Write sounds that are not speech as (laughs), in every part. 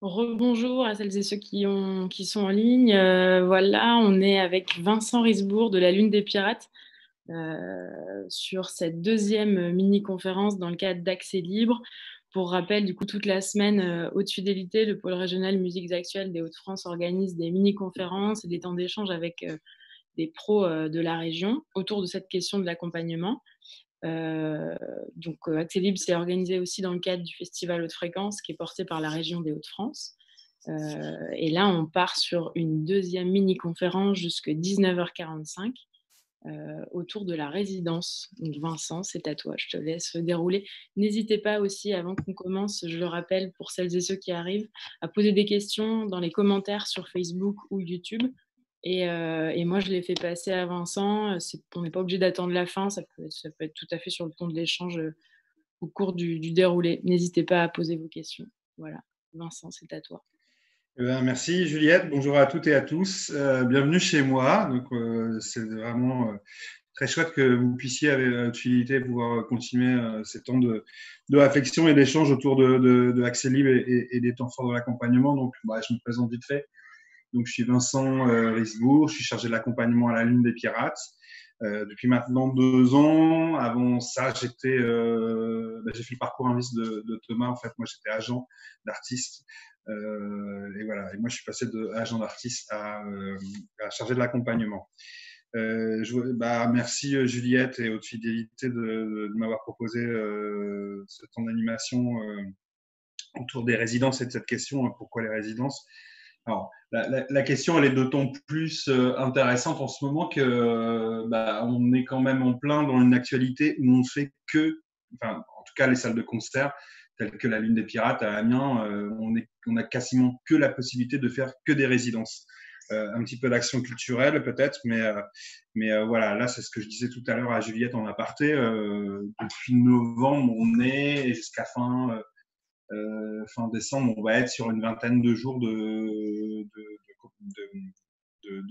Rebonjour à celles et ceux qui, ont, qui sont en ligne. Euh, voilà, on est avec Vincent Risbourg de la Lune des Pirates euh, sur cette deuxième mini-conférence dans le cadre d'Accès Libre. Pour rappel, du coup, toute la semaine, euh, Haute Fidélité, le pôle régional musiques actuelles des Hauts-de-France organise des mini-conférences et des temps d'échange avec des pros de la région autour de cette question de l'accompagnement. Euh, donc, euh, Accès Libre s'est organisé aussi dans le cadre du festival Haute Fréquence qui est porté par la région des Hauts-de-France. Euh, et là, on part sur une deuxième mini-conférence jusqu'à 19h45 autour de la résidence. Donc, Vincent, c'est à toi, je te laisse dérouler. N'hésitez pas aussi, avant qu'on commence, je le rappelle pour celles et ceux qui arrivent, à poser des questions dans les commentaires sur Facebook ou YouTube. Euh, et, moi, je l'ai fait passer à Vincent. on n'est pas obligé d'attendre la fin. Ça peut, être, tout à fait sur le ton de l'échange euh, au cours du, déroulé. N'hésitez pas à poser vos questions. Voilà. Vincent, c'est à toi. Eh ben, merci Juliette. Bonjour à toutes et à tous. Euh, bienvenue chez moi. Donc, c'est vraiment très chouette que vous puissiez, avec l'utilité, pouvoir continuer ces temps de, réflexion et d'échange autour de, de, Libre et, des temps forts de l'accompagnement. Donc, bah, je me présente vite fait. Donc, je suis Vincent euh, Risbourg, je suis chargé de l'accompagnement à la Lune des Pirates. Euh, depuis maintenant deux ans. Avant ça, j'étais, euh, bah, j'ai fait le parcours inverse de, de, Thomas. En fait, moi, j'étais agent d'artiste. Euh, et voilà. Et moi, je suis passé de agent d'artiste à, euh, à chargé de l'accompagnement. Euh, je, bah, merci Juliette et Haute Fidélité de, de, m'avoir proposé ce temps d'animation autour des résidences et de cette question pourquoi les résidences? Alors, la, question, elle est d'autant plus euh, intéressante en ce moment que euh, bah, on est quand même en plein dans une actualité où on ne fait que, enfin, en tout cas, les salles de concert telles que la Lune des Pirates à Amiens, euh, on, est, a quasiment que la possibilité de faire que des résidences. un petit peu d'action culturelle peut-être, mais, mais voilà, là, c'est ce que je disais tout à l'heure à Juliette en aparté. depuis novembre, on est jusqu'à fin euh, fin décembre, on va être sur une vingtaine de jours de, de,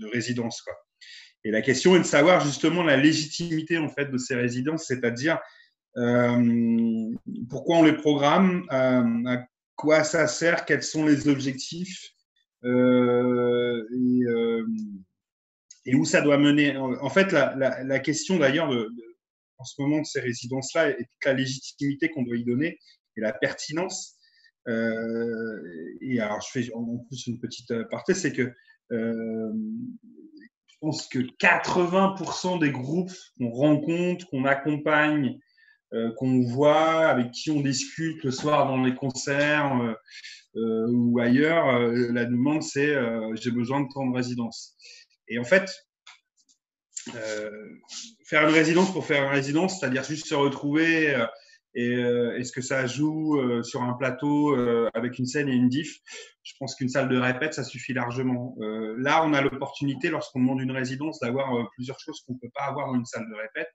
de, résidence. Et la question est de savoir justement la légitimité en fait de ces résidences, c'est-à-dire euh, pourquoi on les programme, euh, à quoi ça sert, quels sont les objectifs et, où ça doit mener. En fait, la, la, question d'ailleurs en ce moment de ces résidences-là et toute la légitimité qu'on doit y donner, et la pertinence. Euh, et alors, je fais en plus une petite partie, c'est que euh, je pense que 80% des groupes qu'on rencontre, qu'on accompagne, euh, qu'on voit, avec qui on discute le soir dans les concerts euh, euh, ou ailleurs, la demande c'est j'ai besoin de temps de résidence. Et en fait, faire une résidence pour faire une résidence, c'est-à-dire juste se retrouver et euh, est-ce que ça joue euh, sur un plateau euh, avec une scène et une diff? Je pense qu'une salle de répète, ça suffit largement. là, on a l'opportunité, lorsqu'on demande une résidence, d'avoir plusieurs choses qu'on ne peut pas avoir dans une salle de répète.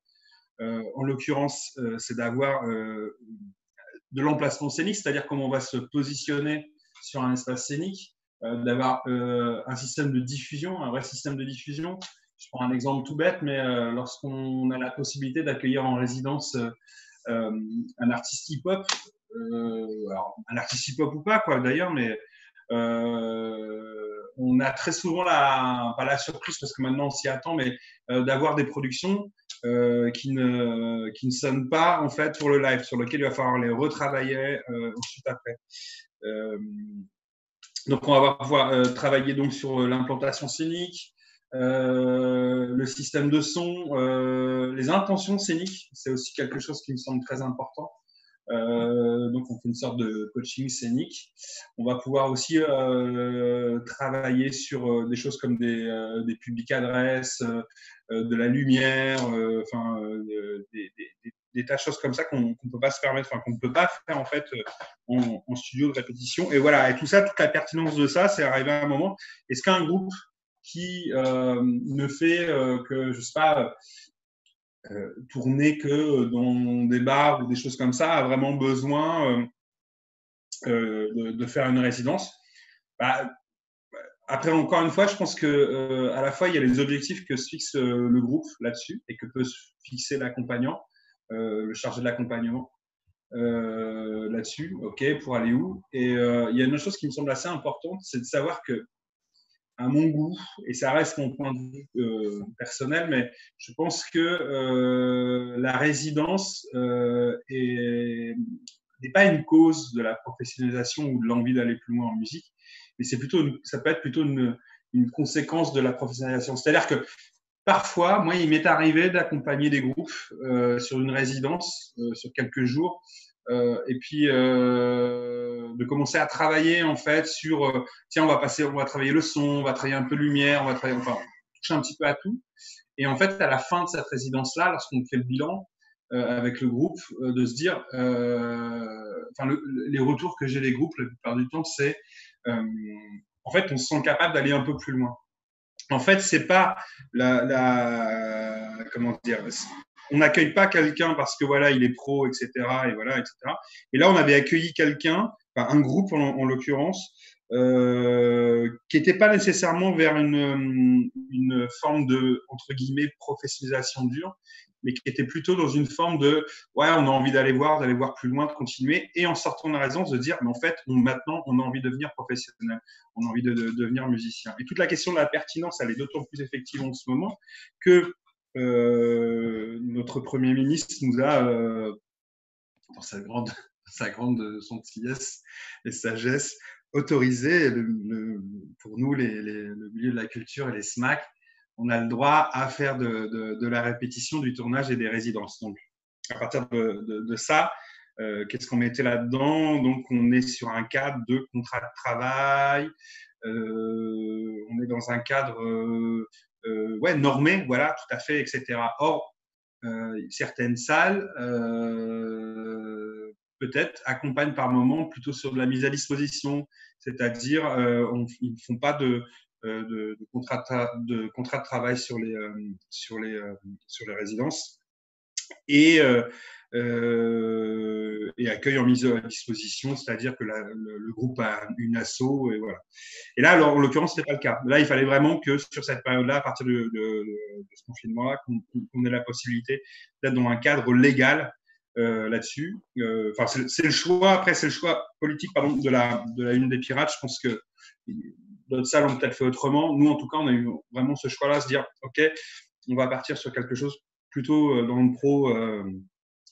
en l'occurrence, c'est d'avoir de l'emplacement scénique, c'est-à-dire comment on va se positionner sur un espace scénique, d'avoir un système de diffusion, un vrai système de diffusion. Je prends un exemple tout bête, mais lorsqu'on a la possibilité d'accueillir en résidence un artiste hip-hop, euh, un artiste hip-hop ou pas, quoi, d'ailleurs, mais euh, on a très souvent la, pas la surprise parce que maintenant on s'y attend, mais d'avoir des productions qui, ne, qui ne sonnent pas en fait pour le live, sur lequel il va falloir les retravailler ensuite après. donc on va pouvoir travailler donc sur l'implantation scénique, euh, le système de son, euh, les intentions scéniques, c'est aussi quelque chose qui me semble très important. Euh, donc, on fait une sorte de coaching scénique. On va pouvoir aussi euh, travailler sur euh, des choses comme des, euh, des publics adresses, de la lumière, enfin, des, des, des, tas de choses comme ça qu'on ne peut pas se permettre, enfin, qu'on ne peut pas faire en fait en, en, studio de répétition. Et voilà, et tout ça, toute la pertinence de ça, c'est arrivé à un moment. Est-ce qu'un groupe qui euh, ne fait euh, que, je sais pas, euh, tourner que dans des bars ou des choses comme ça, a vraiment besoin de, faire une résidence. Bah, après, encore une fois, je pense que à la fois il y a les objectifs que se fixe le groupe là-dessus et que peut se fixer l'accompagnant, le chargé de l'accompagnement. là-dessus. OK, pour aller où Et il y a une chose qui me semble assez importante, c'est de savoir que à mon goût, et ça reste mon point de vue euh, personnel, mais je pense que euh, la résidence euh, n'est pas une cause de la professionnalisation ou de l'envie d'aller plus loin en musique, mais c'est plutôt, ça peut être plutôt une, une conséquence de la professionnalisation. C'est-à-dire que parfois, moi, il m'est arrivé d'accompagner des groupes sur une résidence sur quelques jours euh, et puis euh, de commencer à travailler en fait sur euh, tiens on va passer on va travailler le son on va travailler un peu lumière on va travailler enfin toucher un petit peu à tout. Et en fait à la fin de cette résidence là lorsqu'on fait le bilan avec le groupe de se dire enfin les retours que j'ai des groupes la plupart du temps c'est en fait on se sent capable d'aller un peu plus loin en fait c'est pas la, la comment dire on n'accueille pas quelqu'un parce que voilà, il est pro, etc. Et voilà, etc. Et là, on avait accueilli quelqu'un, un groupe en, l'occurrence, euh, qui n'était pas nécessairement vers une, une, forme de entre guillemets professionnalisation dure, mais qui était plutôt dans une forme de ouais, on a envie d'aller voir, d'aller voir plus loin, de continuer, et en sortant de la raison, de dire mais en fait, maintenant, on a envie de devenir professionnel, on a envie de, de devenir musicien. Et toute la question de la pertinence, elle est d'autant plus effective en ce moment que euh, notre Premier ministre nous a, euh, dans sa grande, (laughs) sa grande gentillesse et sagesse, autorisé, pour nous, les, le milieu de la culture et les SMAC, on a le droit à faire de, la répétition, du tournage et des résidences. Donc, à partir de, ça, euh, qu'est-ce qu'on mettait là-dedans? Donc, on est sur un cadre de contrat de travail, euh, on est dans un cadre euh, ouais, normé, voilà, tout à fait, etc. Or, certaines salles, peut-être, accompagnent par moment plutôt sur de la mise à disposition, c'est-à-dire ils ne font pas de, de, de, contrat de, contrat de travail sur les, sur les, sur les résidences. Et euh, et accueil en mise à disposition, c'est-à-dire que le, groupe a une asso et voilà. Et là, alors, en l'occurrence, c'était pas le cas. Là, il fallait vraiment que sur cette période-là, à partir de, ce confinement-là, qu'on ait la possibilité d'être dans un cadre légal euh, là-dessus. Euh, enfin, c'est le choix. Après, c'est le choix politique, pardon, de la de la une des pirates. Je pense que d'autres salles ont peut-être fait autrement. Nous, en tout cas, on a eu vraiment ce choix-là, se dire, ok, on va partir sur quelque chose plutôt dans le pro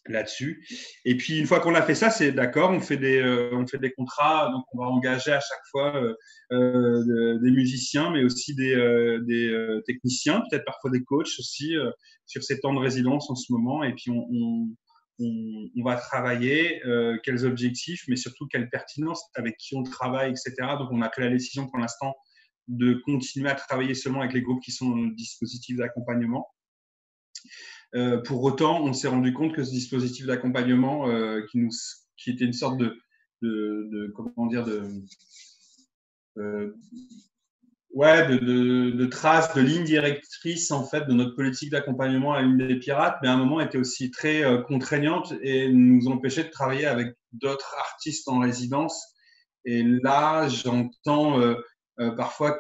là-dessus. Et puis une fois qu'on a fait ça, c'est d'accord, on fait des euh, on fait des contrats, donc on va engager à chaque fois euh, euh des musiciens, mais aussi des, euh, techniciens, peut-être parfois des coachs aussi sur ces temps de résidence en ce moment. Et puis on, on, va travailler quels objectifs, mais surtout quelle pertinence, avec qui on travaille, etc. Donc on a pris la décision pour l'instant de continuer à travailler seulement avec les groupes qui sont dans le dispositif d'accompagnement. Euh, pour autant, on s'est rendu compte que ce dispositif d'accompagnement, euh, qui, était une sorte de, comment dire, de, euh, ouais, de, de, de traces, de ligne directrice en fait de notre politique d'accompagnement à une des pirates, mais à un moment était aussi très euh, contraignante et nous empêchait de travailler avec d'autres artistes en résidence. Et là, j'entends euh, euh parfois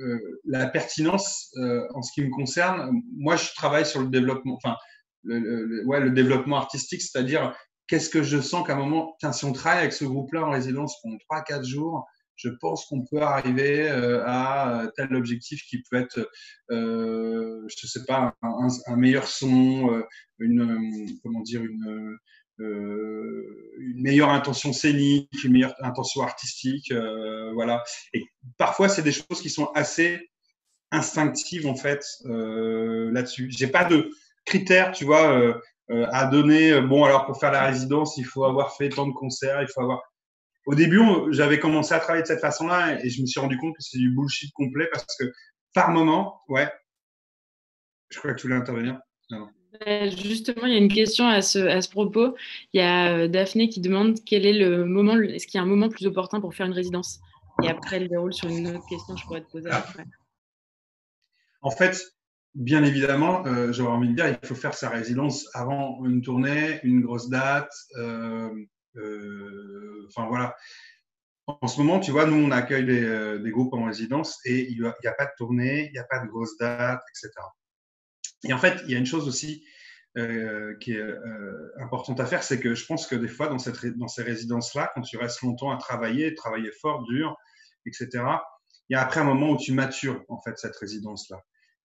euh, la pertinence, euh, en ce qui me concerne, moi, je travaille sur le développement, enfin, le, ouais, le développement artistique, c'est-à-dire qu'est-ce que je sens qu'à un moment, tiens, si on travaille avec ce groupe-là en résidence pendant 3-4 jours, je pense qu'on peut arriver euh, à tel objectif qui peut être, euh, je sais pas, un, meilleur son, une, comment dire, une, euh, meilleure intention scénique, une meilleure intention artistique, euh, voilà. Et parfois, c'est des choses qui sont assez instinctives en fait euh, là-dessus. J'ai pas de critères, tu vois, à donner. Bon, alors pour faire la résidence, il faut avoir fait tant de concerts, il faut avoir. Au début, j'avais commencé à travailler de cette façon-là et je me suis rendu compte que c'est du bullshit complet parce que par moment, ouais. Je crois que tu voulais intervenir. Non. Euh, justement, il y a une question à ce, à ce propos. Il y a euh, Daphné qui demande quel est le moment, est-ce qu'il y a un moment plus opportun pour faire une résidence? Et après, elle déroule sur une autre question, je pourrais te poser après. En fait, bien évidemment, euh, j'aurais envie de dire, il faut faire sa résidence avant une tournée, une grosse date. Euh, enfin voilà. En ce moment, tu vois, nous, on accueille des, des groupes en résidence et il n'y a, pas de tournée, il n'y a pas de grosse date, etc. Et en fait, il y a une chose aussi euh, qui est euh, importante à faire, c'est que je pense que des fois, dans, dans ces résidences-là, quand tu restes longtemps à travailler, travailler fort, dur, etc., il y a après un moment où tu matures, en fait, cette résidence-là.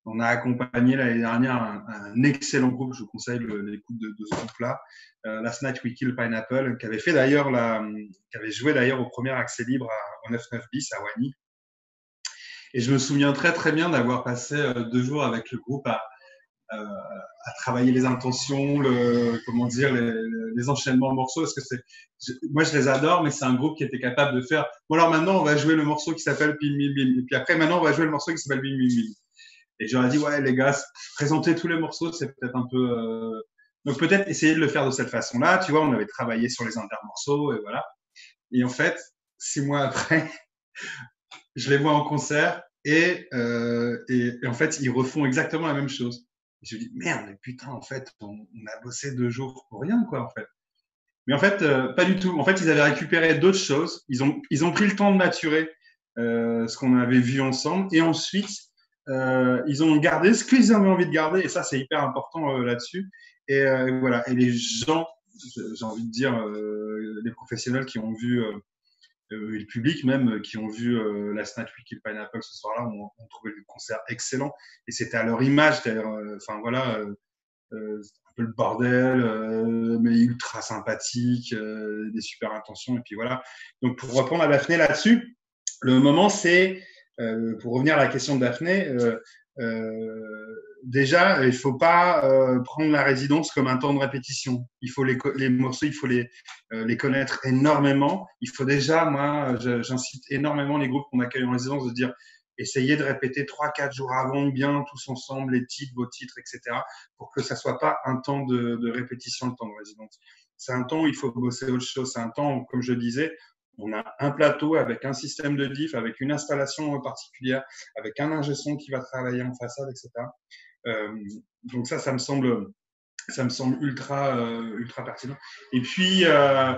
On a accompagné l'année dernière un, excellent groupe, je vous conseille l'écoute de, de, ce groupe-là, euh, Last Night We Kill Pineapple, qui avait fait d'ailleurs la, qui avait joué d'ailleurs au premier accès libre à, 99 bis à Wani. Et je me souviens très très bien d'avoir passé deux jours avec le groupe à, euh, à travailler les intentions, le, comment dire, les, enchaînements de morceaux. Parce que c'est, moi, je les adore, mais c'est un groupe qui était capable de faire. Bon, alors maintenant, on va jouer le morceau qui s'appelle Pim Bim Bim. Et puis après, maintenant, on va jouer le morceau qui s'appelle Bim Bim Bim. Et j'aurais dit, ouais, les gars, présenter tous les morceaux, c'est peut-être un peu. Euh... Donc peut-être essayer de le faire de cette façon-là. Tu vois, on avait travaillé sur les intermorceaux et voilà. Et en fait, six mois après, (laughs) je les vois en concert et, euh, et, et, en fait, ils refont exactement la même chose je me dis, merde, mais putain, en fait, on, a bossé deux jours pour rien, quoi, en fait. Mais en fait, euh, pas du tout. En fait, ils avaient récupéré d'autres choses. Ils ont, ils ont pris le temps de maturer euh, ce qu'on avait vu ensemble. Et ensuite, euh, ils ont gardé ce qu'ils avaient envie de garder. Et ça, c'est hyper important euh, là-dessus. Et euh, voilà. Et les gens, j'ai envie de dire, les professionnels qui ont vu et le public même qui ont vu la Snatch Week Pineapple ce soir-là ont, trouvé le concert excellent et c'était à leur image d'ailleurs enfin voilà un peu le bordel mais ultra sympathique des super intentions et puis voilà donc pour reprendre à Daphné là-dessus le moment c'est pour revenir à la question de Daphné déjà, il faut pas euh, prendre la résidence comme un temps de répétition. Il faut les, les morceaux, il faut les, euh, les connaître énormément. Il faut déjà, moi, j'incite énormément les groupes qu'on accueille en résidence de dire essayez de répéter trois, quatre jours avant bien tous ensemble les titres, vos titres, etc. pour que ça soit pas un temps de, de répétition, le temps de résidence. C'est un temps où il faut bosser autre chose. C'est un temps, comme je disais, on a un plateau avec un système de diff, avec une installation particulière, avec un ingé son qui va travailler en façade, etc. Euh, donc ça, ça me semble, ça me semble ultra, euh, ultra pertinent. Et puis, euh,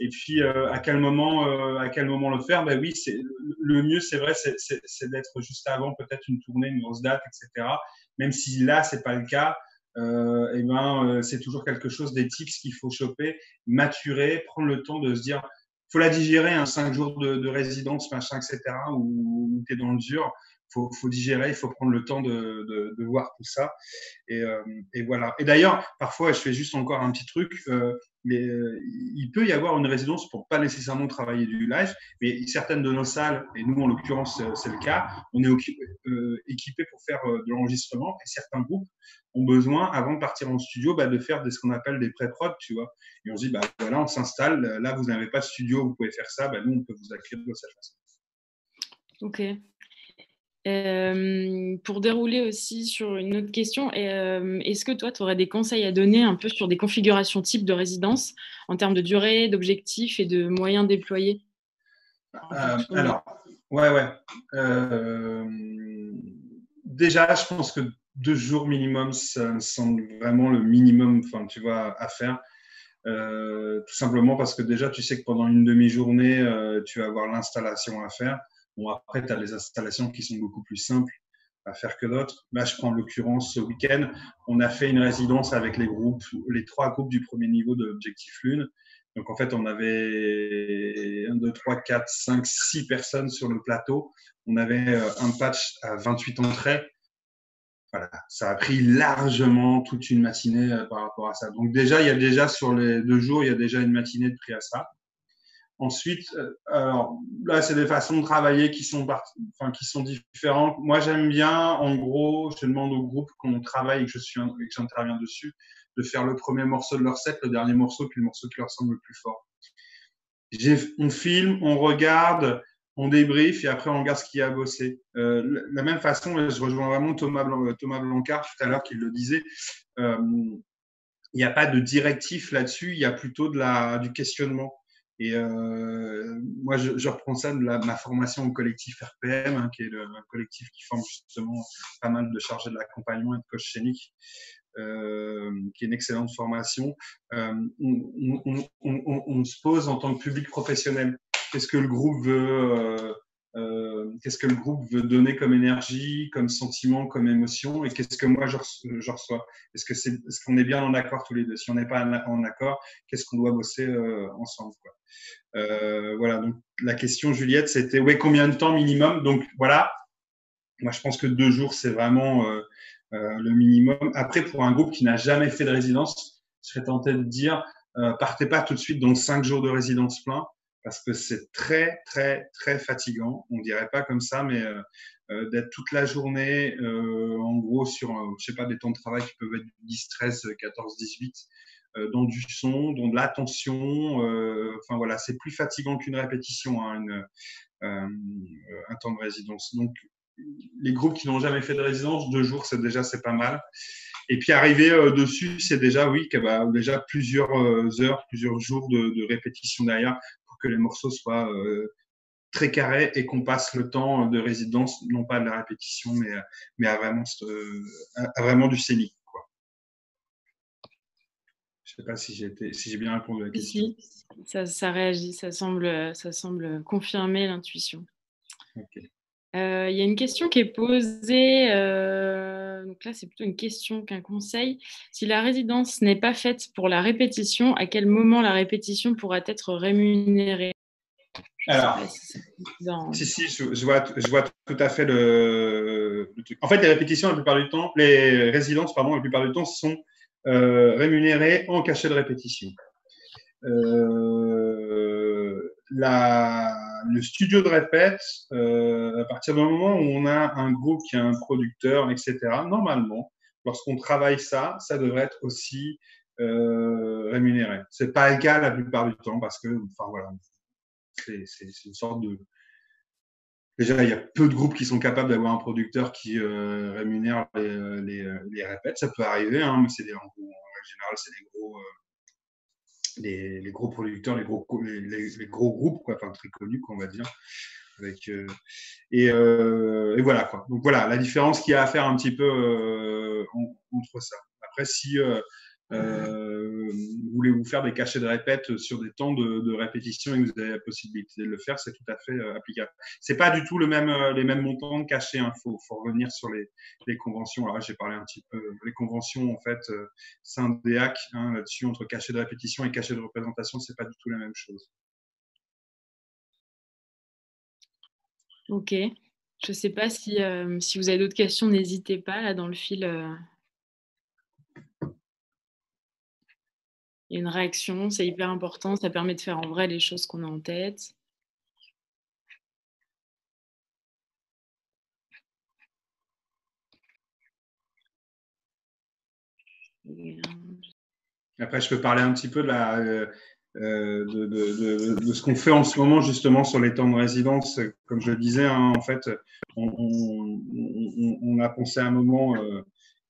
et puis à quel moment, à quel moment le faire? Ben oui, c'est le mieux, c'est vrai, c'est d'être juste avant peut-être une tournée, une grosse date, etc. Même si là, c'est pas le cas. Euh, et ben c'est toujours quelque chose tips qu'il faut choper, maturer, prendre le temps de se dire faut la digérer, hein, cinq jours de, de, résidence, machin, etc. Où, tu es dans le dur faut, faut digérer, il faut prendre le temps de, de, de voir tout ça. Et, euh, et voilà. Et d'ailleurs, parfois, je fais juste encore un petit truc. Euh, mais, euh, il peut y avoir une résidence pour pas nécessairement travailler du live, mais certaines de nos salles, et nous en l'occurrence c'est le cas, on est euh, équipé pour faire euh, de l'enregistrement et certains groupes ont besoin, avant de partir en studio, bah, de faire ce qu'on appelle des pré-prod, tu vois. Et on se dit, bah, voilà, on s'installe, là vous n'avez pas de studio, vous pouvez faire ça, bah, nous on peut vous accueillir de cette façon. Ok. Euh, pour dérouler aussi sur une autre question, euh, est-ce que toi, tu aurais des conseils à donner un peu sur des configurations type de résidence en termes de durée, d'objectifs et de moyens déployés? Euh, Alors, ouais, ouais. déjà, je pense que deux jours minimum, ça me semble vraiment le minimum, enfin, tu vois, à faire. tout simplement parce que déjà, tu sais que pendant une demi-journée, tu vas avoir l'installation à faire. Bon, après, tu as les installations qui sont beaucoup plus simples à faire que d'autres. Là, je prends l'occurrence ce week-end. On a fait une résidence avec les groupes, les trois groupes du premier niveau de Objectif Lune. Donc, en fait, on avait 1, 2, 3, 4, 5, 6 personnes sur le plateau. On avait euh, un patch à 28 entrées. Voilà, ça a pris largement toute une matinée euh, par rapport à ça. Donc déjà, il y a déjà sur les deux jours, il y a déjà une matinée de prix à ça. Ensuite, euh, alors là, c'est des façons de travailler qui sont, qui sont différentes. Moi, j'aime bien, en gros, je demande au groupe qu'on travaille et que je suis, que j'interviens dessus, de faire le premier morceau de leur set, le dernier morceau, puis le morceau qui leur semble le plus fort. On filme, on regarde, on débrief et après on regarde ce qui a bossé. Euh, la même façon, je rejoins vraiment Thomas, Thomas Blancard tout à l'heure qui le disait. Euh, il n'y a pas de directif là-dessus, il y a plutôt de du questionnement. Et euh, moi, je, je, reprends ça de la, ma formation au collectif RPM, hein, qui est le, collectif qui forme justement pas mal de chargés de l'accompagnement et de coach scénique, euh, qui est une excellente formation. Euh, on, on, on, on, se pose en tant que public professionnel. Qu'est-ce que le groupe veut, euh, qu'est-ce que le groupe veut donner comme énergie, comme sentiment, comme émotion, et qu'est-ce que moi je, reçois? Est-ce que c'est, est-ce qu'on est bien en accord tous les deux? Si on n'est pas en accord, qu'est-ce qu'on doit bosser ensemble quoi? Voilà. Donc la question, Juliette, c'était ouais, combien de temps minimum? Donc voilà. Moi, je pense que deux jours, c'est vraiment le minimum. Après, pour un groupe qui n'a jamais fait de résidence, je serais tenté de dire euh, partez pas tout de suite dans cinq jours de résidence plein parce que c'est très, très, très fatigant. On dirait pas comme ça, mais euh, euh d'être toute la journée, euh, en gros, sur, je sais pas, des temps de travail qui peuvent être 10, 13, 14, 18, dans du son, dans de l'attention. Enfin voilà, c'est plus fatigant qu'une répétition, hein, une, un temps de résidence. Donc, les groupes qui n'ont jamais fait de résidence, deux jours, c'est déjà c'est pas mal. Et puis arriver euh, dessus, c'est déjà, oui, bah, déjà plusieurs euh, heures, plusieurs jours de, répétition derrière que les morceaux soient euh, très carrés et qu'on passe le temps de résidence, non pas de la répétition, mais, mais à, vraiment, à vraiment du scénique. Je ne sais pas si j'ai si bien répondu à la question. ça, ça, réagit, ça semble, ça semble confirmer l'intuition. Euh, il y a une question qui est posée, euh, donc là c'est plutôt une question qu'un conseil. Si la résidence n'est pas faite pour la répétition, à quel moment la répétition pourra être rémunérée? Alors, si, si, je, vois, je vois tout à fait le, truc. En fait, les répétitions, la plupart du temps, les résidences, pardon, la plupart du temps sont euh, rémunérées en cachet de répétition. La, le studio de répète, euh, à partir du moment où on a un groupe qui a un producteur, etc., normalement, lorsqu'on travaille ça, ça devrait être aussi euh, rémunéré. C'est pas le cas la plupart du temps parce que, enfin voilà, c'est une sorte de. Déjà, il y a peu de groupes qui sont capables d'avoir un producteur qui euh, rémunère les, les, les, répètes. Ça peut arriver, hein, mais c'est en, en général, c'est des gros les, gros producteurs, les gros, les, gros groupes, quoi, enfin très connus, on va dire. Avec, euh, euh, et, voilà quoi. Donc voilà la différence qu'il y a à faire un petit peu euh, entre ça. Après, si euh, vous voulez vous faire des cachets de répète sur des temps de, répétition et vous avez la possibilité de le faire, c'est tout à fait euh, applicable. C'est pas du tout euh, les mêmes montants de cachets. Il hein. faut, revenir sur les, conventions. Alors j'ai parlé un petit peu les conventions en fait syndéac hein, là-dessus entre cachet de répétition et cachet de représentation, c'est pas du tout la même chose. Ok. Je ne sais pas si vous avez d'autres questions, n'hésitez pas là dans le fil. Une réaction, c'est hyper important, ça permet de faire en vrai les choses qu'on a en tête. Après, je peux parler un petit peu euh, euh, de, ce qu'on fait en ce moment justement sur les temps de résidence. Comme je le disais, hein, en fait, on, a pensé à un moment euh, euh,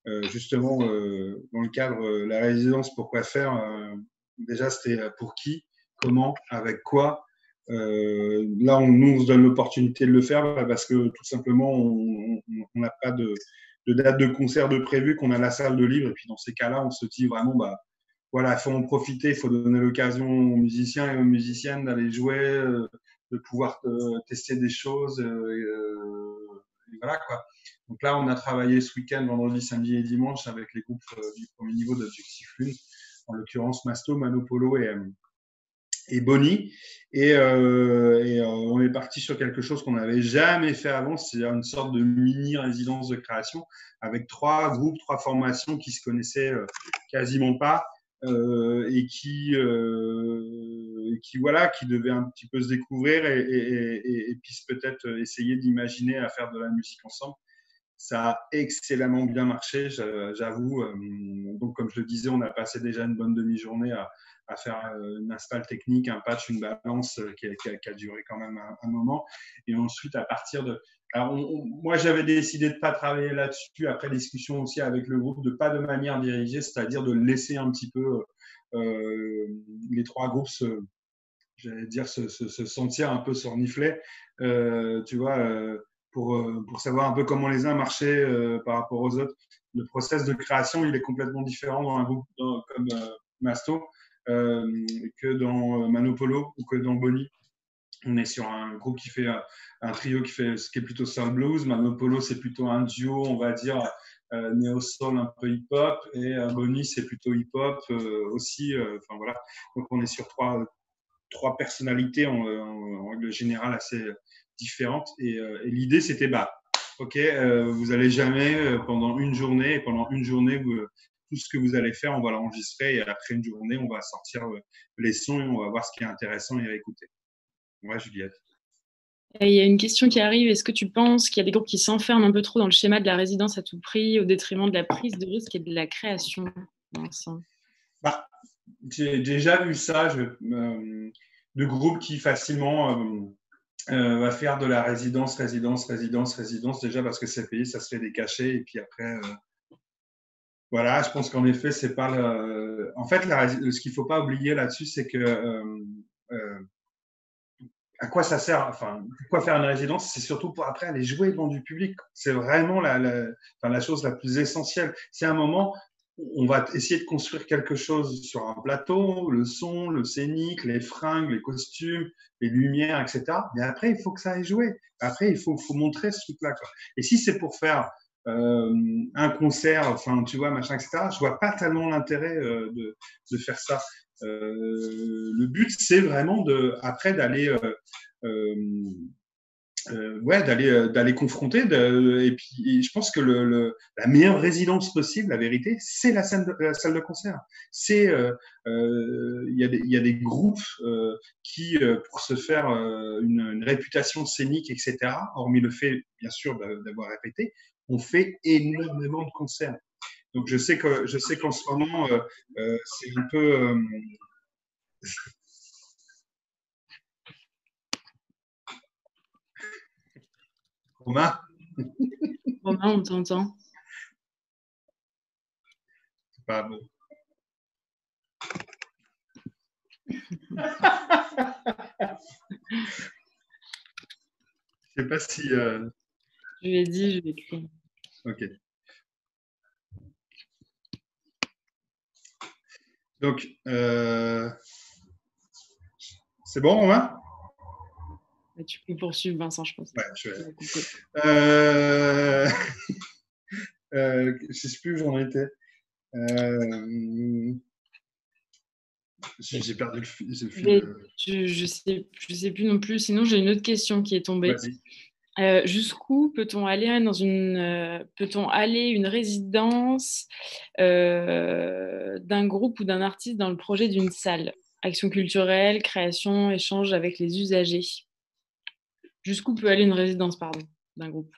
justement, euh, dans le cadre de la résidence, pourquoi faire euh, Déjà, c'était pour qui, comment, avec quoi. là, on nous donne l'opportunité de le faire bah, parce que tout simplement, on n'a pas de, date de concert de prévu, qu'on a la salle de livre. Et puis, dans ces cas-là, on se dit vraiment, bah, voilà, il faut en profiter, il faut donner l'occasion aux musiciens et aux musiciennes d'aller jouer, de pouvoir tester des choses. et voilà, quoi. Donc là, on a travaillé ce week-end, vendredi, samedi et dimanche avec les groupes euh, du premier niveau d'Objectif Lune, en l'occurrence Masto, Manopolo et, euh, et Bonnie. Et, euh, on est parti sur quelque chose qu'on n'avait jamais fait avant, c'est-à-dire une sorte de mini résidence de création avec trois groupes, trois formations qui se connaissaient quasiment pas et qui, voilà, qui devaient un petit peu se découvrir et, et, et peut-être essayer d'imaginer à faire de la musique ensemble. Ça a excellemment bien marché, j'avoue. Euh, donc, comme je le disais, on a passé déjà une bonne demi-journée à, faire euh, une install technique, un patch, une balance euh, qui a, duré quand même un, moment. Et ensuite, à partir de. Alors, moi, j'avais décidé de ne pas travailler là-dessus après discussion aussi avec le groupe, de pas de manière dirigée, c'est-à-dire de laisser un petit peu les trois groupes se, j'allais dire, se, sentir un peu sorniflets. tu vois euh, pour savoir un peu comment les uns marchaient euh, par rapport aux autres. Le process de création, il est complètement différent dans un groupe comme euh, Masto que dans Manopolo ou que dans Bonnie. on est sur un groupe qui fait un trio qui fait ce qui est plutôt soul blues. Manopolo, c'est plutôt un duo, on va dire, euh, néo-soul un peu hip-hop. Et euh, Bonnie, c'est plutôt hip-hop euh, aussi. Enfin voilà. Donc on est sur trois, trois personnalités en, règle générale assez différentes. Et, l'idée, c'était bah, ok, vous allez jamais pendant une journée, et pendant une journée, tout ce que vous allez faire, on va l'enregistrer et après une journée, on va sortir les sons et on va voir ce qui est intéressant et à écouter. Ouais, Juliette. il y a une question qui arrive. Est-ce que tu penses qu'il y a des groupes qui s'enferment un peu trop dans le schéma de la résidence à tout prix au détriment de la prise de risque et de la création bah, J'ai déjà vu ça je, euh, de groupes qui facilement euh, euh, va faire de la résidence, résidence, résidence, résidence, déjà parce que c'est payé, ça se fait des cachets et puis après. voilà, je pense qu'en effet, c'est pas le... En fait, ce qu'il faut pas oublier là-dessus, c'est que à quoi ça sert Enfin, pourquoi faire une résidence? C'est surtout pour après aller jouer devant du public. C'est vraiment la, la, enfin, la chose la plus essentielle. C'est un moment on va essayer de construire quelque chose sur un plateau, le son, le scénique, les fringues, les costumes, les lumières, etc. Mais après, il faut que ça aille jouer. Après, il faut, faut montrer ce truc-là. Et si c'est pour faire euh, un concert, enfin, tu vois, machin, etc., je vois pas tellement l'intérêt euh, de, de, faire ça. Euh, le but, c'est vraiment de, après d'aller euh, euh, ouais, d'aller d'aller confronter. et puis, je pense que le, la meilleure résidence possible, la vérité, c'est la, de, la salle de concert. C'est il y, a des, y a des groupes qui, pour se faire une, une, réputation scénique, etc. Hormis le fait, bien sûr, d'avoir répété, on fait énormément de concerts. Donc je sais que je sais qu'en ce moment euh, euh, c'est un peu Romain Romain, on t'entend. C'est pas beau. Je sais pas si. Je lui ai dit, je ai écrit. Ok. Donc, euh, c'est bon, Romain? Tu peux poursuivre, Vincent, je pense. Ouais, je. Euh... (laughs) euh, je ne sais plus où j'en étais. Euh... J'ai perdu le fil. Je ne sais, je sais plus non plus. Sinon, j'ai une autre question qui est tombée. Euh, jusqu'où peut-on aller dans une euh, peut-on aller une résidence euh, d'un groupe ou d'un artiste dans le projet d'une salle? Action culturelle, création, échange avec les usagers. Jusqu'où peut aller une résidence pardon d'un groupe?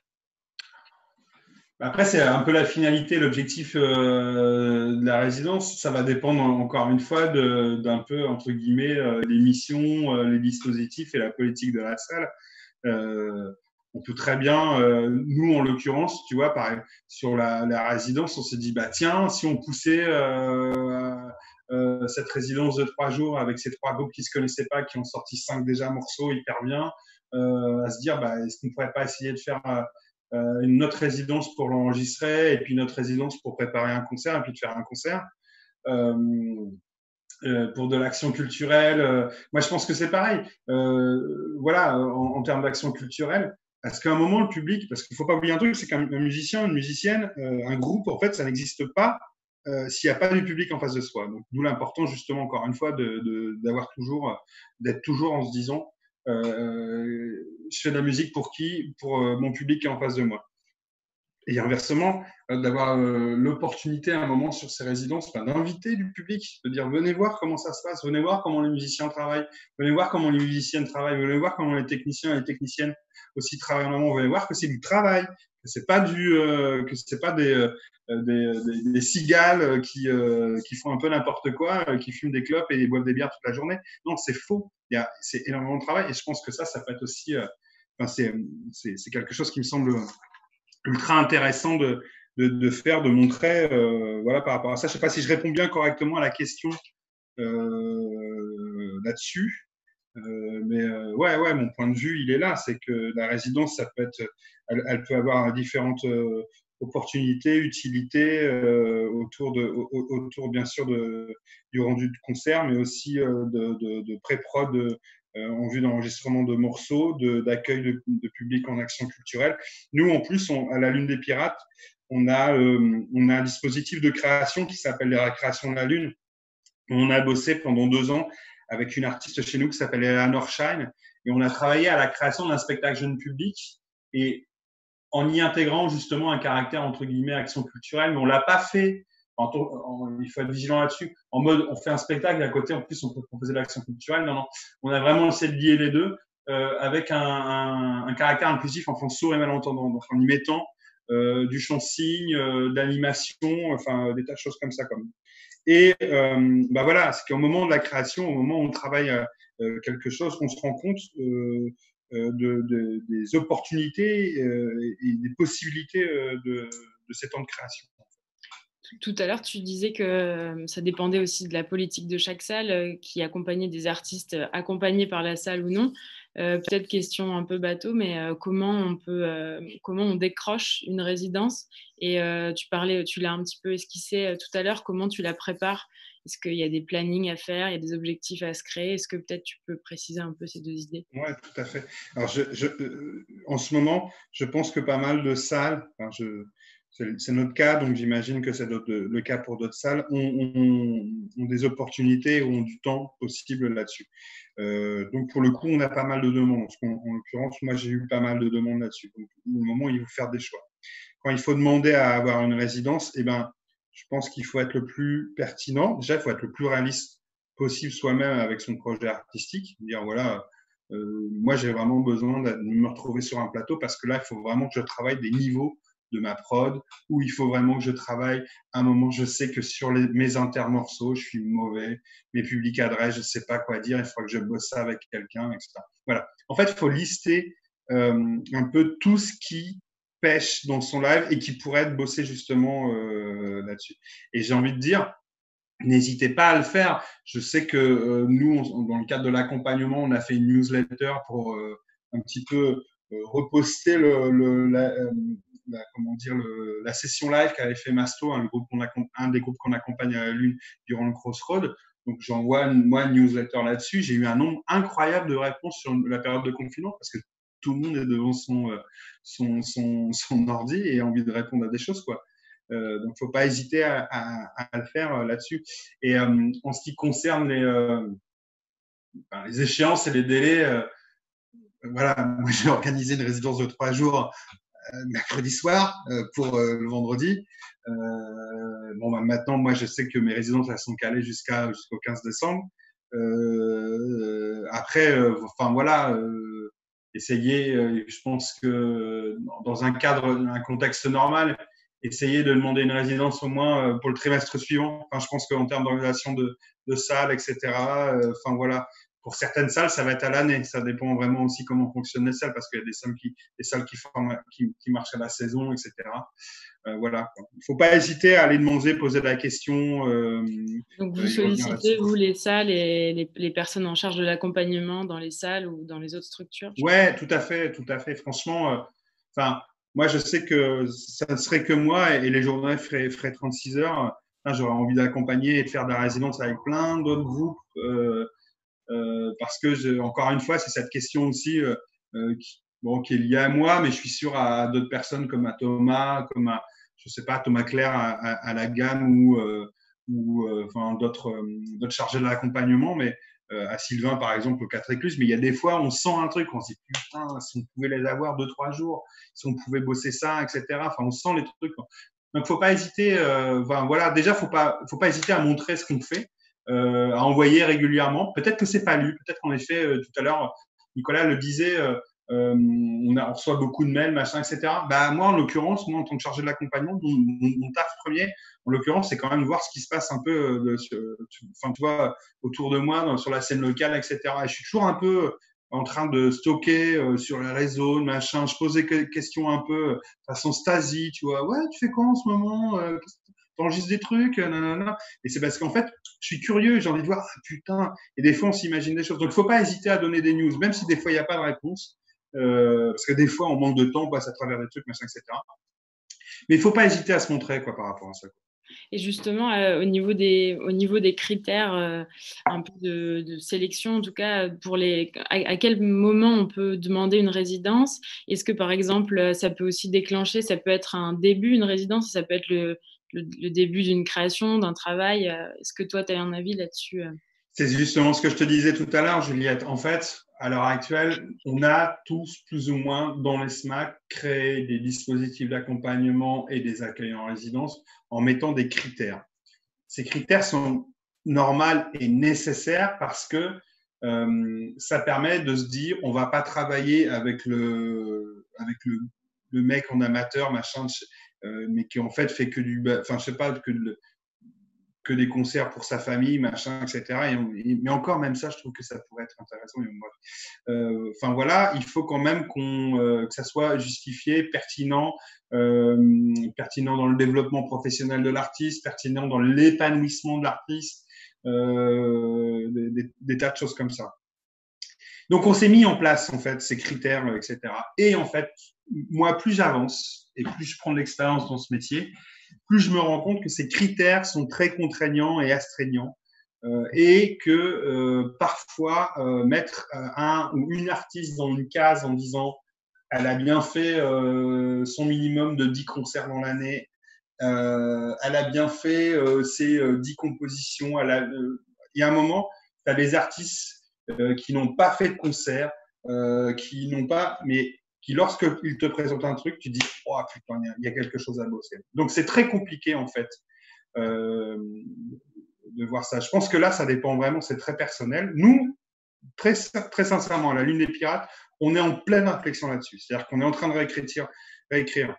Après, c'est un peu la finalité, l'objectif de la résidence. Ça va dépendre encore une fois d'un peu entre guillemets les missions, les dispositifs et la politique de la salle on peut très bien, euh, nous en l'occurrence, tu vois, sur la, résidence, on s'est dit, bah tiens, si on poussait euh, euh, cette résidence de trois jours avec ces trois groupes qui se connaissaient pas, qui ont sorti cinq déjà morceaux hyper bien, à se dire, bah, est-ce qu'on pourrait pas essayer de faire une autre résidence pour l'enregistrer et puis une autre résidence pour préparer un concert et puis de faire un concert. pour de l'action culturelle. moi, je pense que c'est pareil. voilà, en termes d'action culturelle, parce qu'à un moment, le public, parce qu'il ne faut pas oublier un truc, c'est qu'un musicien, une musicienne, euh, un groupe, en fait, ça n'existe pas euh, s'il n'y a pas du public en face de soi. Donc, d'où l'importance, justement, encore une fois, d'avoir toujours, d'être toujours en se disant, euh, je fais de la musique pour qui? Pour mon public qui est en face de moi. Et inversement, d'avoir l'opportunité à un moment sur ces résidences d'inviter du public, de dire venez voir comment ça se passe, venez voir comment les musiciens travaillent, venez voir comment les musiciennes travaillent, venez voir comment les techniciens et les techniciennes aussi travaillent en venez voir que c'est du travail, que c'est pas du, euh, que c'est pas des, euh, des, cigales qui, euh, qui font un peu n'importe quoi, qui fument des clopes et boivent des bières toute la journée. Non, c'est faux. Il y a, c'est énormément de travail et je pense que ça, ça peut être aussi, enfin, c'est, c'est, c'est quelque chose qui me semble ultra intéressant de, de, faire, de montrer, voilà, par rapport à ça. Je sais pas si je réponds bien correctement à la question là-dessus. Mais ouais, ouais, mon point de vue, il est là. C'est que la résidence, ça peut être, elle, peut avoir différentes euh, opportunités, utilités autour de, autour bien sûr de, du rendu de concert, mais aussi de, de, de pré-prod en vue d'enregistrement de morceaux, d'accueil de, public en action culturelle. Nous, en plus, à la Lune des Pirates, on a, on a un dispositif de création qui s'appelle la création de la Lune. On a bossé pendant deux ans avec une artiste chez nous qui s'appelle Eleanor Shine et on a travaillé à la création d'un spectacle jeune public et en y intégrant justement un caractère entre guillemets action culturelle, mais on l'a pas fait. il faut être vigilant là-dessus. En mode, on fait un spectacle à côté, en plus on peut proposer l'action culturelle. Non, non, on a vraiment essayé de lier les deux euh, avec un, un, un, caractère inclusif en faisant sourd et malentendant, donc en y mettant euh, du chant-signe, euh, d'animation, enfin des tas de choses comme ça. Comme. Et euh, bah voilà, c'est qu'au moment de la création, au moment où on travaille euh, quelque chose, qu'on se rend compte euh, euh, de, des opportunités et des possibilités de, de ces temps de création. Tout à l'heure, tu disais que ça dépendait aussi de la politique de chaque salle qui accompagnait des artistes accompagnés par la salle ou non. Peut-être question un peu bateau, mais comment on peut, comment on décroche une résidence? Et tu parlais, tu l'as un petit peu esquissé tout à l'heure. Comment tu la prépares? Est-ce qu'il y a des plannings à faire, il y a des objectifs à se créer? Est-ce que peut-être tu peux préciser un peu ces deux idées? Oui, tout à fait. Alors, euh, en ce moment, je pense que pas mal de salles, c'est notre cas, donc j'imagine que c'est le cas pour d'autres salles, ont, des opportunités ont du temps possible là-dessus. Euh, donc pour le coup, on a pas mal de demandes. En, en l'occurrence, moi j'ai eu pas mal de demandes là-dessus. Donc au moment il faut faire des choix. Quand il faut demander à avoir une résidence, eh ben, je pense qu'il faut être le plus pertinent. Déjà, il faut être le plus réaliste possible soi-même avec son projet artistique. Dire, voilà, euh, moi, j'ai vraiment besoin de me retrouver sur un plateau parce que là, il faut vraiment que je travaille des niveaux de ma prod, où il faut vraiment que je travaille. À un moment, je sais que sur les, mes intermorceaux, je suis mauvais. Mes publics adresses, je ne sais pas quoi dire. Il faut que je bosse ça avec quelqu'un, etc. Voilà. En fait, il faut lister euh, un peu tout ce qui dans son live et qui pourrait être bossé justement euh, là-dessus. Et j'ai envie de dire, n'hésitez pas à le faire. Je sais que euh, nous, dans le cadre de l'accompagnement, on a fait une newsletter pour euh, un petit peu reposter le, la, session live qu'avait fait Masto, un des groupes qu'on accompagne à la Lune durant le Crossroad. Donc j'envoie moi une newsletter là-dessus. J'ai eu un nombre incroyable de réponses sur la période de confinement parce que tout le monde est devant son, euh, son, son, son ordi et a envie de répondre à des choses. Quoi. Euh, donc, faut pas hésiter à, le faire euh, là-dessus. Et euh, en ce qui concerne les, ben, les échéances et les délais, voilà, (laughs) j'ai organisé une résidence de trois jours mercredi soir pour le vendredi. bon, ben, maintenant, moi je sais que mes résidences elles sont calées jusqu'à jusqu'au 15 décembre. après, enfin voilà essayer, euh, je pense que dans un cadre, un contexte normal, essayer de demander une résidence au moins euh, pour le trimestre suivant. Enfin, je pense qu'en termes d'organisation de, de salles, etc., euh, enfin voilà, pour certaines salles, ça va être à l'année. Ça dépend vraiment aussi comment fonctionnent les salles, parce qu'il y a des salles qui, des salles qui, forment, qui, qui marchent à la saison, etc. Euh, voilà. Il ne faut pas hésiter à aller demander, poser la question. Euh, Donc vous sollicitez, vous, les salles et les, les, personnes en charge de l'accompagnement dans les salles ou dans les autres structures Ouais, tout à fait, tout à fait. Franchement, euh, enfin, moi je sais que ça ne serait que moi et les journées feraient, feraient 36 heures. J'aurais envie d'accompagner et de faire de la résidence avec plein d'autres groupes. Euh, euh, parce que, encore une fois, c'est cette question aussi euh, euh, qui, est liée à moi, mais je suis sûr à d'autres personnes comme à Thomas, comme à, je sais pas, Thomas Claire à, la gamme ou, ou enfin, d'autres chargés de l'accompagnement, mais à Sylvain par exemple au 4 écluses, mais il y a des fois on sent un truc, on se dit putain, si on pouvait les avoir deux trois jours, si on pouvait bosser ça, etc. Enfin, on sent les trucs. Donc faut pas hésiter. Euh, voilà, déjà faut pas faut pas hésiter à montrer ce qu'on fait euh, à envoyer régulièrement. Peut-être que c'est pas lu, peut-être qu'en effet, euh, tout à l'heure, Nicolas le disait, euh, on, a, on, reçoit beaucoup de mails, machin, etc. Bah, moi, en l'occurrence, moi, en tant que chargé de l'accompagnement, mon, mon, taf premier, en l'occurrence, c'est quand même voir ce qui se passe un peu, de, enfin, tu vois, autour de moi, sur la scène locale, etc. Et je suis toujours un peu en train de stocker euh, sur les réseaux, machin. Je posais des questions un peu façon Stasi, tu vois. Ouais, tu fais quoi en ce moment euh, T'enregistres des trucs, nanana. Et c'est parce qu'en fait, je suis curieux, j'ai envie de voir, ah, putain. Et des fois, on s'imagine des choses. Donc, il faut pas hésiter à donner des news, même si des fois, il n'y a pas de réponse. Euh, parce que des fois, on manque de temps, on passe à travers des trucs, etc. Mais il faut pas hésiter à se montrer, quoi, par rapport à ça. Et justement, euh, au, niveau des, au niveau des critères euh, un peu de, sélection, en tout cas, pour les, à, quel moment on peut demander une résidence? Est-ce que, par exemple, ça peut aussi déclencher, ça peut être un début, une résidence, ça peut être le, le, début d'une création, d'un travail Est-ce que toi, tu as un avis là-dessus C'est justement ce que je te disais tout à l'heure, Juliette. En fait, à l'heure actuelle, on a tous plus ou moins dans les SMAC créé des dispositifs d'accompagnement et des accueils en résidence en mettant des critères. Ces critères sont normaux et nécessaires parce que euh, ça permet de se dire on va pas travailler avec le avec le mec en amateur machin euh, mais qui en fait fait que du enfin je sais pas que que des concerts pour sa famille, machin, etc. mais encore, même ça, je trouve que ça pourrait être intéressant. Euh, enfin voilà, il faut quand même qu'on, euh, que ça soit justifié, pertinent, pertinent dans le développement professionnel de l'artiste, pertinent dans l'épanouissement de l'artiste, des, tas de choses comme ça. Donc on s'est mis en place en fait ces critères, etc. Et en fait, moi, plus j'avance et plus je prends de l'expérience dans ce métier, plus je me rends compte que ces critères sont très contraignants et astreignants euh, et que euh, parfois euh, mettre un ou une artiste dans une case en disant elle a bien fait son minimum de 10 concerts dans l'année, elle a bien fait ses 10 compositions, il y a un moment, tu as des artistes qui n'ont pas fait de concert, qui n'ont pas, mais qui, lorsqu'il te présente un truc, tu dis Oh putain, il y a quelque chose à bosser. Donc, c'est très compliqué, en fait, euh, de voir ça. Je pense que là, ça dépend vraiment, c'est très personnel. Nous, très, très sincèrement, à la Lune des Pirates, on est en pleine réflexion là-dessus. C'est-à-dire qu'on est en train de réécrire, réécrire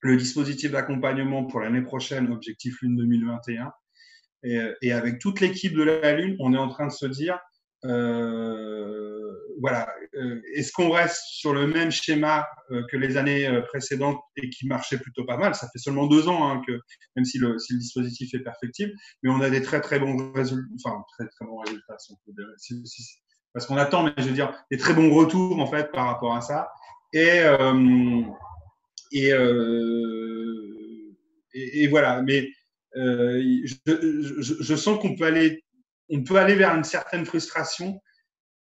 le dispositif d'accompagnement pour l'année prochaine, objectif Lune 2021. Et, avec toute l'équipe de la Lune, on est en train de se dire euh, voilà, euh, est-ce qu'on reste sur le même schéma euh, que les années précédentes et qui marchait plutôt pas mal? Ça fait seulement deux ans hein, que, même si le, si le, dispositif est perfectible, mais on a des très très bons résultats, enfin très très bons résultats, parce qu'on attend, mais je veux dire des très bons retours en fait par rapport à ça. Et et, et, voilà, mais je, je, je, sens qu'on peut aller on peut aller vers une certaine frustration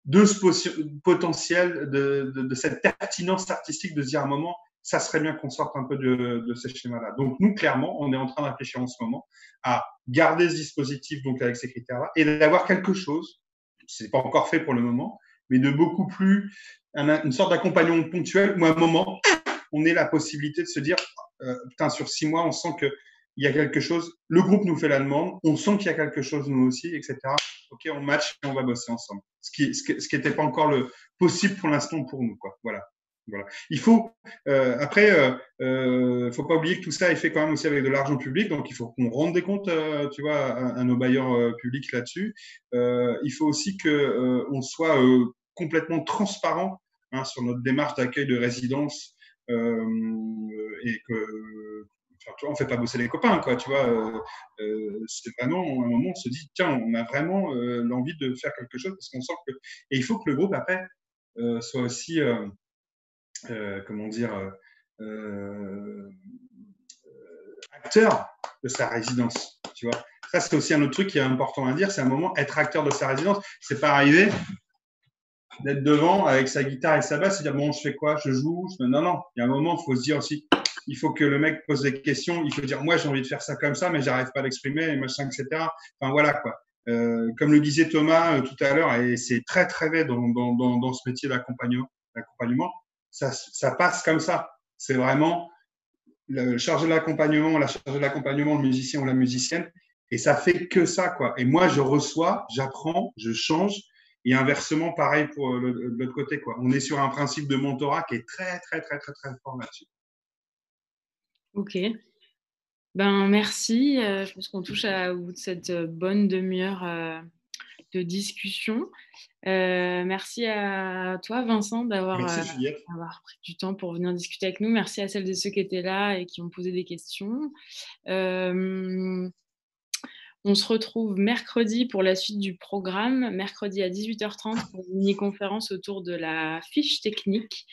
de ce potentiel, de, cette pertinence artistique, de se dire à un moment, ça serait bien qu'on sorte un peu de, ces schémas-là. Donc nous, clairement, on est en train de en ce moment à garder ce dispositif donc avec ces critères-là et d'avoir quelque chose, c'est pas encore fait pour le moment, mais de beaucoup plus une sorte d'accompagnement ponctuel où à un moment, on ait la possibilité de se dire, euh, putain, sur six mois, on sent que il y a quelque chose, le groupe nous fait la demande, on sent qu'il y a quelque chose nous aussi, etc. Ok, on match et on va bosser ensemble. Ce qui, ce qui, était pas encore le possible pour l'instant pour nous, quoi. Voilà. Voilà. Il faut euh, après, euh, euh, faut pas oublier que tout ça est fait quand même aussi avec de l'argent public, donc il faut qu'on rende des comptes, euh, tu vois, à, nos bailleurs euh, publics là-dessus. il faut aussi que on soit complètement transparent hein, sur notre démarche d'accueil de résidence et que on fait pas bosser les copains, quoi, tu vois. Euh, euh, c'est vraiment, à un moment, on se dit, tiens, on a vraiment euh, l'envie de faire quelque chose parce qu'on sent que. Et il faut que le groupe, après, soit aussi, comment dire, acteur de sa résidence, tu vois. Ça, c'est aussi un autre truc qui est important à dire, c'est un moment, être acteur de sa résidence. C'est pas arriver d'être devant avec sa guitare et sa basse et dire, bon, je fais quoi Je joue Non, non, il y a un moment, il faut se dire aussi, il faut que le mec pose des questions. Il faut dire, moi, j'ai envie de faire ça comme ça, mais j'arrive pas à l'exprimer, machin, etc. Enfin, voilà, quoi. Euh, comme le disait Thomas euh, tout à l'heure, et c'est très, très vrai dans, dans, dans, dans ce métier d'accompagnement, ça, ça passe comme ça. C'est vraiment le chargé de l'accompagnement, la chargée de l'accompagnement, le musicien ou la musicienne, et ça fait que ça, quoi. Et moi, je reçois, j'apprends, je change, et inversement, pareil pour l'autre côté, quoi. On est sur un principe de mentorat qui est très, très, très, très, très fort là-dessus. Ok. Ben, merci. Euh, je pense qu'on touche à bout de cette euh, bonne demi-heure euh, de discussion. merci à toi, Vincent, d'avoir pris du temps pour venir discuter avec nous. Merci à celles et ceux qui étaient là et qui ont posé des questions. on se retrouve mercredi pour la suite du programme, mercredi à 18h30 pour une mini-conférence autour de la fiche technique.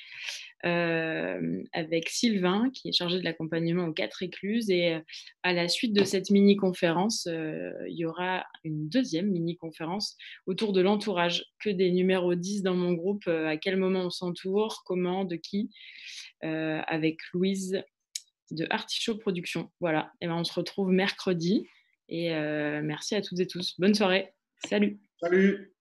Avec Sylvain, qui est chargé de l'accompagnement aux quatre écluses. Et à la suite de cette mini-conférence, il y aura une deuxième mini-conférence autour de l'entourage. Que des numéros 10 dans mon groupe, à quel moment on s'entoure, comment, de qui, avec Louise de Artichaut Production. Voilà, et ben on se retrouve mercredi. Et merci à toutes et tous. Bonne soirée. Salut. Salut.